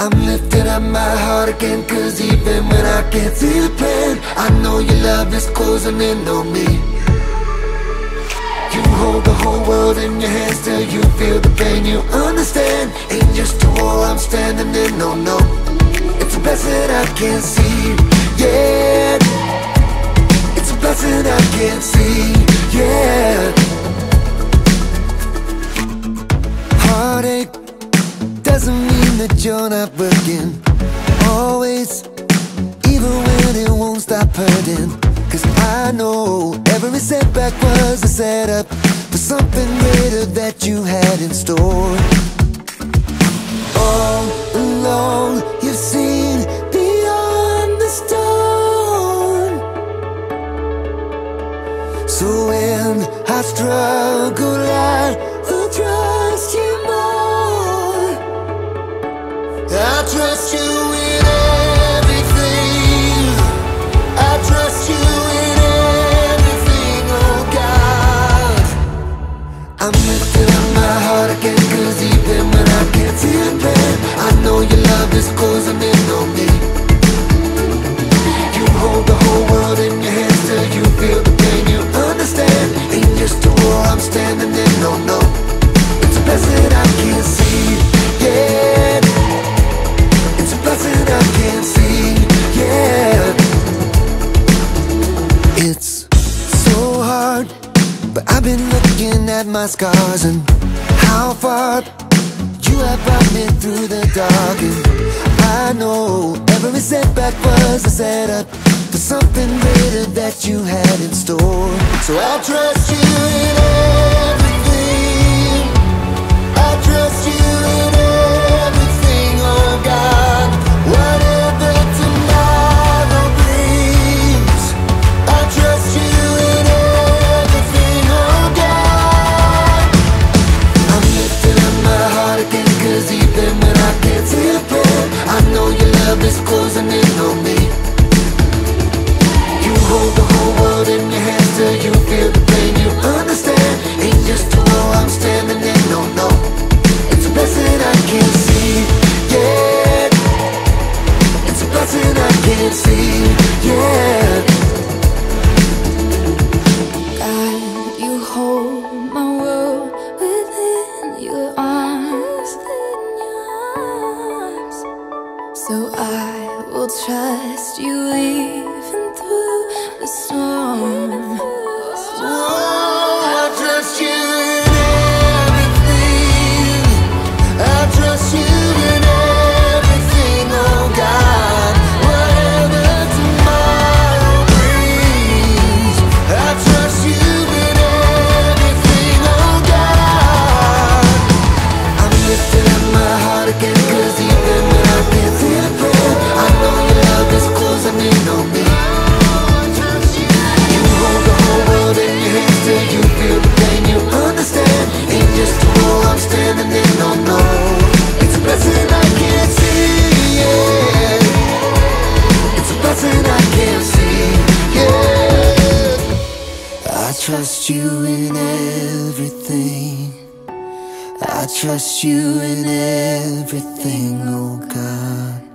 I'm lifting up my heart again Cause even when I can't see the plan I know your love is closing in on me. You hold the whole world in your hands Till you feel the pain, you understand. Ain't just a wall I'm standing in, no, no. It's a blessing I can't see, yeah. It's a blessing I can't see, yeah. Heartache doesn't mean that you're not working. Always, even when it won't stop hurting. Cause I know every setback was a setup For something greater that you had in store. All along you've seen beyond the storm So when I struggle I will trust you trust you my scars And how far you have brought me through the dark. And I know every setback was a setup For something greater that you had in store. So I trust you in everything can't see, yeah God, you hold my world within your arms. So I will trust you even through the storm. Trust you in everything. I trust you in everything, oh God.